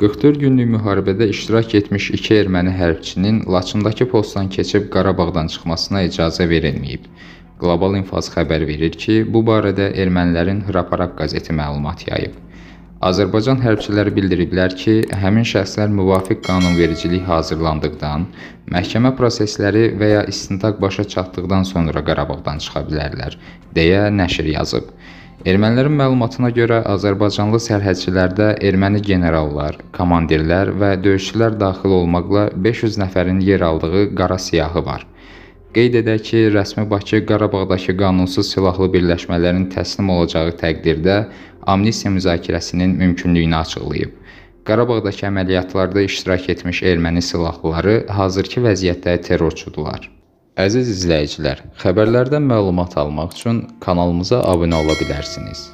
44 günlük müharibədə iştirak etmiş iki erməni hərbçinin Laçındakı postdan keçib Qarabağdan çıxmasına icazə verilməyib. Qlobal İnfaz xəbər verir ki, bu barədə ermənilərin Hraparak qəzeti məlumat yayıb. Azərbaycan hərbçiləri bildiriblər ki, həmin şəxslər müvafiq qanunvericilik hazırlandıqdan, məhkəmə prosesləri və ya istintaq başa çatdıqdan sonra Qarabağdan çıxa bilərlər, deyə nəşr yazıb. Ermənilərin məlumatına görə azərbaycanlı sərhədçilərdə erməni generallar, komandirlər və döyüşçülər daxil olmaqla 500 nəfərin yer aldığı qara siyahı var. Qeyd edək ki, rəsmi Bakı Qarabağdakı qanunsuz silahlı birləşmələrin təslim olacağı təqdirdə amnistiya müzakirəsinin mümkünlüyünü açıqlayıb. Qarabağdakı əməliyyatlarda iştirak etmiş erməni silahlıları hazırki vəziyyətdə terrorçudular. Əziz izləyicilər, xəbərlərdən məlumat almaq üçün kanalımıza abunə ola bilərsiniz.